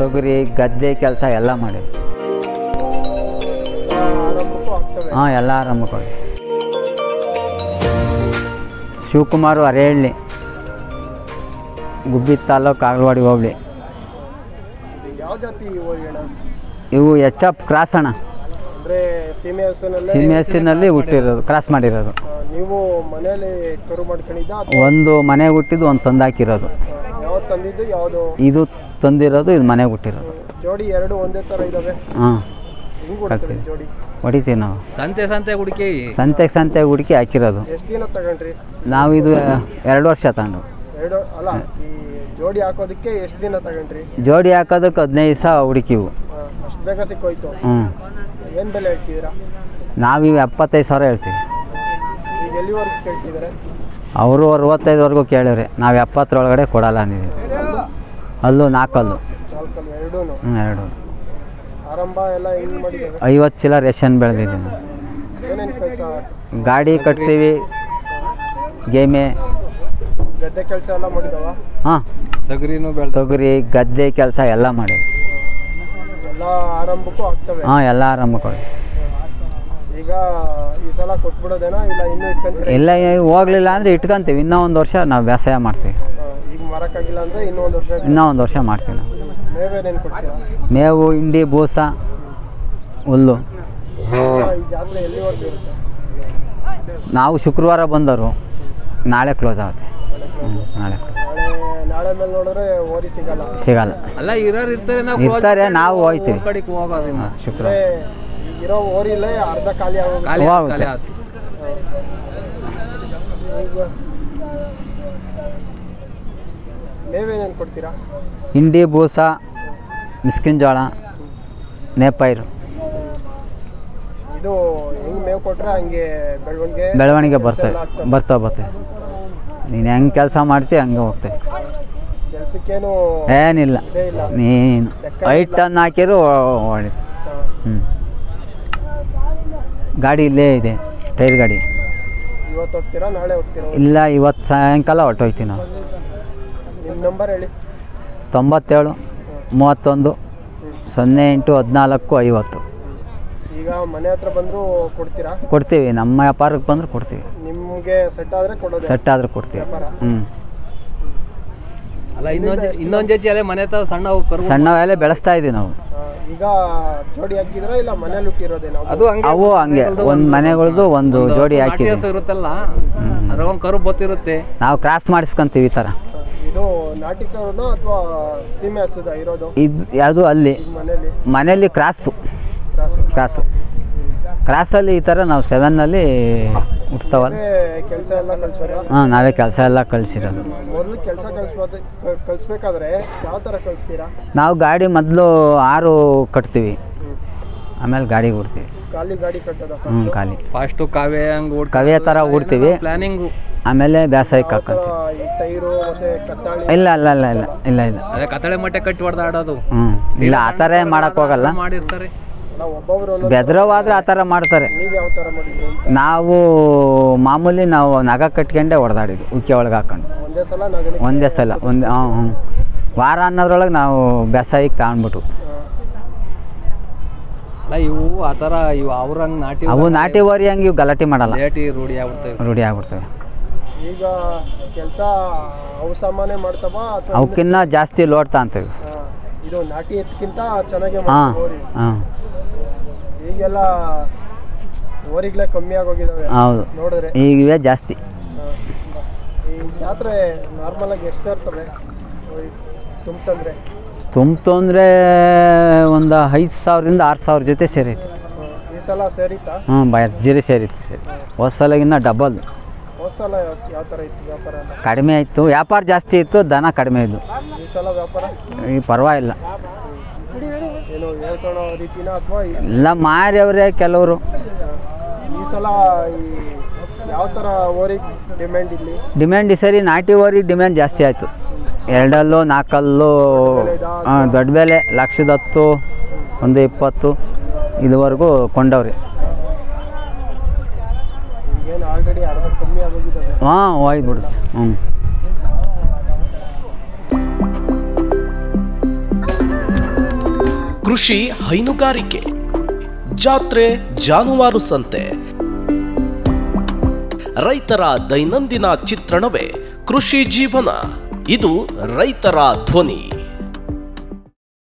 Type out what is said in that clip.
ತೊಗರಿ ಗದ್ದೆ ಕೆಲಸ ಎಲ್ಲ ಮಾಡಿ ಹಾಂ ಎಲ್ಲ ಆರಂಭಗಳು ಶಿವಕುಮಾರು ಅರೇಳ್ಳಿ ಗುಬ್ಬಿ ತಾಲೂಕು ಆಗಲ್ವಾಡಿ ಹೋಗ್ಲಿ ಇವು ಎಚ್ ಎಫ್ ಕ್ರಾಸ್ ಅಣ್ಣ. ಅಂದ್ರೆ ಸೀಮೆ ಹಸುನಲ್ಲೇ ಸಿ ಎಸ್ಸಿನಲ್ಲಿ ಹುಟ್ಟಿರೋದು ಕ್ರಾಸ್ ಮಾಡಿರೋದು. ನೀವು ಮನೆಯಲ್ಲಿ ಒಂದು ಮನೆ ಹುಟ್ಟಿದ್ದು ಒಂದು ತಂದಾಕಿರೋದು ತಂದಿದ್ದು ಯಾವುದು? ಇದು ತಂದಿರೋದು ಇದು ಮನೆಗೆ ಹುಟ್ಟಿರೋದು. ಜೋಡಿ ಎರಡು ಒಂದೇ ಥರ ಇದಾವೆ? ಹಾಂ. ಹಿಂಗ್ ಕೊಡ್ತೀವಿ ಜೋಡಿ? ಹೊಡಿತೀವಿ ನಾವು. ಸಂತೆ ಸಂತೆ ಹುಡುಕಿ. ಸಂತೆಗೆ ಸಂತೆ ಹುಡುಕಿ ಹಾಕಿರೋದು. ಎಷ್ಟು ದಿನ ತಗೊಂಡ್ರಿ? ನಾವು ಇದು ಎರಡು ವರ್ಷ ತಗೊಂಡು. ಎರಡು ಅಲ್ಲ ಈ ಜೋಡಿ ಹಾಕೋದಕ್ಕೆ ಎಷ್ಟು ದಿನ ತಗೊಂಡ್ರಿ? ಜೋಡಿ ಹಾಕೋದಕ್ಕೆ ಹದಿನೈದು ದಿವಸ ಹುಡುಕಿವು. ಅಷ್ಟು ಬೇಗ ಸಿಕ್ಕೋಯ್ತು. ಹ್ಞೂ ಏನು ಬೆಲೆ ಹೇಳ್ತಿದ್ದೀರಾ? ನಾವಿವು ಎಪ್ಪತ್ತೈದು ಸಾವಿರ ಹೇಳ್ತೀವಿ. ಈಗ ಎಲ್ಲಿವರೆಗೂ ಕೇಳ್ತಿದ್ದಾರೆ? ಅವರು ಅರವತ್ತೈದುವರೆಗೂ ಕೇಳಿವ್ರಿ. ನಾವು ಎಪ್ಪತ್ತರೊಳಗಡೆ ಕೊಡಲ್ಲ ಅಂದಿದ್ದೀವಿ. ಅಲ್ಲೂ ನಾಲ್ಕಲ್ಲು. ಹ್ಞೂ ಎರಡು. ಐವತ್ತು ಚೀಲ ರೇಷನ್ ಬೆಳೆದಿದ್ದೀನಿ ಗಾಡಿ ಕಟ್ತೀವಿ ಗೇಮೆ. ಗದ್ದೆ ಕೆಲಸ ಎಲ್ಲ ಮಾಡಿದವ? ಹಾಂ. ತೊಗರಿನೂ ಬೆಳ್ದ ತೊಗರಿ ಗದ್ದೆ ಕೆಲಸ ಎಲ್ಲ ಮಾಡಿ ಎಲ್ಲ ಆರಂಭಕ್ಕೂ ಆಗ್ತವೆ? ಹಾಂ ಎಲ್ಲ ಆರಂಭಕ್ಕೆ ಈಗ ಈ ಸಲ ಕೊಟ್ಬಿಡೋದೇನಾ? ಇಲ್ಲ ಇನ್ನೂ ಇಟ್ಕೊಂತೀರ? ಇಲ್ಲ ಹೋಗ್ಲಿಲ್ಲ ಅಂದರೆ ಇಟ್ಕೊಂತೀವಿ. ಇನ್ನೂ ಒಂದು ವರ್ಷ ನಾವು ಬೇಸಾಯ ಮಾಡ್ತೀವಿ. ಮರಕ್ಕಾಗಿಲ್ಲ ಅಂದರೆ ಇನ್ನೂ ಒಂದು ವರ್ಷ ಮಾಡ್ತೀನಿ ಒಂದು ವರ್ಷ ಮಾಡ್ತೀವಿ ನಾವು. ಮೇವೇನೇನು ಕೊಡ್ತೀರಾ? ಮೇವು ಹಿಂಡಿ ಬೂಸ ಹುಲ್ಲು. ಈ ಜಾತ್ರೆ ಎಲ್ಲಿವರೆಗೂ ಇರುತ್ತೆ ನಾವು ಶುಕ್ರವಾರ ಬಂದರು. ನಾಳೆ ಕ್ಲೋಸ್ ಆಗುತ್ತೆ. ನಾಳೆ close. ನಾಳೆ ನಾಳೆ ಮೇಲೆ ನೋಡಿದ್ರೆ ಓರಿ ಸಿಗಲ್ಲ. ಸಿಗಲ್ಲ. ಅಲ್ಲ ಇರೋರು ಇರ್ತಾರೆ ನಾವು ಇರ್ತಾರೆ ನಾವು ಹೋಗ್ತೀವಿ ಕಡೆಗೆ ಹೋಗೋದಿಲ್ಲ ಹಾಂ ಶುಕ್ರವಾರ. ಅಂದ್ರೆ ಇರೋ ಓರಿಲೇ ಅರ್ಧ ಖಾಲಿ ಆಗೋಗುತ್ತೆ ಖಾಲಿ ಹೋಗುತ್ತೆ. ಖಾಲಿ ಆಯ್ತು ಈಗ ಮೇವೇನೇನು ಕೊಡ್ತೀರಾ? ಹಿಂಡಿ ಬೂಸ ಮಿಸ್ಕಿನ ಜೋಳ ನೇಪೈರು ಇದು ಹೆಂಗೆ ಮೇವು ಕೊಟ್ಟರೆ ಹಂಗೆ ಬೆಳವಣಿಗೆ ಬೆಳವಣಿಗೆ ಬರ್ತವೆ ಬರ್ತಾ ಬರ್ತವೆ ನೀನು ಹೆಂಗೆ ಕೆಲಸ ಮಾಡ್ತೀಯ ಹಂಗೆ ಹೋಗ್ತೇವೆ ಕೆಲಸಕ್ಕೇನು ಏನಿಲ್ಲ. ನೀನು ಐಟ್ ಟನ್ ಹಾಕಿದ್ರು ಹೊಡಿತು ಹ್ಞೂ ಗಾಡಿ ಇಲ್ಲೇ ಇದೆ ಟೈರ್ ಗಾಡಿ. ಇವತ್ತು ಹೋಗ್ತೀರಾ ನಾಳೆ ಹೋಗ್ತೀರಾ? ಇಲ್ಲ ಇವತ್ತು ಸಾಯಂಕಾಲ ಹೊರ್ಟೋಯ್ತೀವಿ ನಾವು ನಂಬರ್ ಹೇಳಿ. ತೊಂಬತ್ತೇಳು ಮೂವತ್ತೊಂದು ಸೊನ್ನೆ ಎಂಟು ಹದಿನಾಲ್ಕು ಐವತ್ತು. ಈಗ ಮನೆ ಹತ್ರ ಬಂದರೂ ಕೊಡ್ತೀರಾ? ಕೊಡ್ತೀವಿ ನಮ್ಮ ವ್ಯಾಪಾರಕ್ಕೆ ಬಂದರೂ ಕೊಡ್ತೀವಿ. ನಿಮಗೆ ಸೆಟ್ ಆದರೆ ಕೊಡೋದು? ಸೆಟ್ ಆದ್ರೆ ಕೊಡ್ತೀವಿ. ಹ್ಞೂ ಅಲ್ಲ ಇನ್ನೊಂದು ಇನ್ನೊಂದು ಜೊತೆ ಅಲ್ಲೇ ಮನೆ ತಾವು ಸಣ್ಣ ಅವು ಸಣ್ಣ ಸಣ್ಣವೆಲ್ಲ ಬೆಳೆಸ್ತಾ ಇದೀವಿ ನಾವು. ಈಗ ಜೋಡಿ ಹಾಕಿದ್ರಾ ಇಲ್ಲ ಮನೇಲಿ ಹುಟ್ಟಿರೋದೇನೋ ಅದು ಹಂಗೆ ಅವು ಹಂಗೆ ಒಂದು ಮನೆಗಳದ್ದು ಒಂದು ಜೋಡಿ ಹಾಕಿದ್ವಿ. ಇರುತ್ತಲ್ಲ ಅದ್ರಾಗ ಒಂದು ಕರು ಬತ್ತಿರುತ್ತೆ ನಾವು ಕ್ರಾಸ್ ಮಾಡಿಸ್ಕೊಂತೀವಿ ಈ ಥರ. ಇದು ಅಥವಾ ಸೀಮೆ ಹಸುದ ಇರೋದು? ಇದು ಯಾವುದು ಅಲ್ಲಿ? ಮನೇಲಿ ಮನೆಯಲ್ಲಿ? ಕ್ರಾಸು. ಕ್ರಾಸು. ಕ್ರಾಸು. ಕ್ರಾಸಲ್ಲಿ ಈ ಥರ ನಾವು ಸೆವೆನ್ನಲ್ಲಿ ಹುಟ್ತಾವಲ್ಲ. ಕೆಲಸ ಎಲ್ಲ ಕಳ್ಸೋದ? ಹಾಂ ನಾವೇ ಕೆಲಸ ಎಲ್ಲ ಕಳಿಸಿರೋದು. ಮೊದಲು ಕೆಲಸ ಕಳಿಸ್ಬೋದು ಕಳಿಸ್ಬೇಕಾದ್ರೆ ಯಾವ ಥರ ಕಳಿಸ್ತೀರಾ? ನಾವು ಗಾಡಿ ಮೊದಲು ಆರು ಕಟ್ತೀವಿ. ಆಮೇಲೆ ಗಾಡಿಗೆ ಹುಡ್ತೀವಿ ಖಾಲಿ ಗಾಡಿ ಕಟ್ಟೋದ? ಹ್ಞೂ ಖಾಲಿ. ಫಾಸ್ಟು ಕಾವೇ ಹಂಗೆ ಓಡ್ ಕವಿಯ ಥರ ಹುಡ್ತೀವಿ ಪ್ಲಾನಿಂಗು ಆಮೇಲೆ ಬ್ಯಾಸಾಯಕ್ಕೆ ಹಾಕಂತೀವಿ. ಈ ಟೈರು ಮತ್ತೆ ಕತ್ತಾಳಿ? ಇಲ್ಲ ಇಲ್ಲ ಇಲ್ಲ ಇಲ್ಲ ಇಲ್ಲ ಇಲ್ಲ. ಅದೇ ಕತ್ತಳೆ ಮಟ್ಟೆ ಕಟ್ಟಿ ಹೊಡೆದಾಡೋದು ಹ್ಞೂ ಇಲ್ಲ ಆ ಥರ ಮಾಡಕ್ಕೆ ಹೋಗಲ್ಲ. ಮಾಡಿರ್ತಾರೆ. ಅಲ್ಲ ಒಬ್ಬೊಬ್ರು ಒಂದೊಂದು ಬೆದರವಾದ್ರೆ ಆ ಥರ ಮಾಡ್ತಾರೆ. ನೀವು ಯಾವ ಥರ ಮಾಡಿದ್ರಿ ಅಂತ? ನಾವು ಮಾಮೂಲಿ ನಾವು ನಗ ಕಟ್ಕೊಂಡೆ ಹೊಡೆದಾಡಿದ್ವಿ ಉಕ್ಕಿ ಒಳಗೆ ಹಾಕೊಂಡು. ಒಂದೇ ಸಲ ನಗನಿ ಒಂದೇ ಸಲ ಒಂದು ಹಾಂ ಹ್ಞೂ ವಾರ ಅನ್ನೋದ್ರೊಳಗೆ ನಾವು ಬೆಸಾಯಿಗೆ ತಗೊಂಡ್ಬಿಟ್ಟು ಅಲ್ಲ ಇವು ಆ ಥರ ಇವು ಅವ್ರಂಗೆ ನಾಟಿ ಅವು ನಾಟಿ ಓರಿ ಹಂಗೆ ಇವು ಗಲಾಟೆ ಮಾಡಲ್ಲ. ಲೇಟಿ ರೂಢಿ ಆಗ್ಬಿಡ್ತವೆ. ರೂಢಿ ಆಗ್ಬಿಡ್ತವೆ. ಈಗ ಕೆಲಸ ಅವು ಸಾಮಾನ್ಯ ಮಾಡ್ತಾವ ಅವಕ್ಕಿನ್ನ ಜಾಸ್ತಿ ಲೋಡ್ ತಗೊಂತೀವಿ. ಆ, ಇದು ನಾಟಿ ಎತ್ಕಿಂತ ಚೆನ್ನಾಗೆ ಹಾಂ ಹಾಂ. ಈಗೆಲ್ಲ ಓರಿಗಳೇ ಕಮ್ಮಿ ಆಗೋಗಿದಾವೆ. ಹೌದು. ನೋಡಿದ್ರೆ. ಈಗ ಇವೇ ಜಾಸ್ತಿ ಈ ಜಾತ್ರೆ ನಾರ್ಮಲಾಗಿ ಎಷ್ಟು ಸೇರ್ತವೆ? ತುಂಬಂದ್ರೆ ತುಂಬ್ತು ಅಂದರೆ ಒಂದು ಐದು ಸಾವಿರದಿಂದ ಆರು ಸಾವಿರ ಜೊತೆ ಸೇರೈತಿ. ಹ್ಞೂ ಭರ್ಜರಿ ಸೇರಿತ್ತು? ಸರಿ. ಹೋದ ಸಲಗಿನ್ನ ಡಬಲ್ ಕಡಿಮೆ ಆಯಿತು. ವ್ಯಾಪಾರ ಜಾಸ್ತಿ ಇತ್ತು ದನ ಕಡಿಮೆ ಇದ್ದು ಈ ಪರವಾಗಿಲ್ಲ. ಇಲ್ಲ ಮಾರಿಯವ್ರೆ ಕೆಲವರು. ಡಿಮ್ಯಾಂಡ್ ಈ ಸರಿ ನಾಟಿ ಓರಿ ಡಿಮ್ಯಾಂಡ್ ಜಾಸ್ತಿ ಆಯಿತು. ಎರಡಲ್ಲೂ, ನಾಲ್ಕಲ್ಲೂ ದೊಡ್ಡ ಬೆಲೆ, ಲಕ್ಷದ ಹತ್ತು, ಒಂದು ಇಪ್ಪತ್ತು, ಇದುವರೆಗೂ ಕೊಂಡವ್ರಿ. ಹಾಂ ಹೋಯ್ತು ಬಿಡು ಹ್ಞೂ ಕೃಷಿ ಹೈನುಗಾರಿಕೆ, ಜಾತ್ರೆ ಜಾನುವಾರು ಸಂತೆ. ರೈತರ ದೈನಂದಿನ ಚಿತ್ರಣವೇ ಕೃಷಿ ಜೀವನ. ಇದು ರೈತರ ಧ್ವನಿ.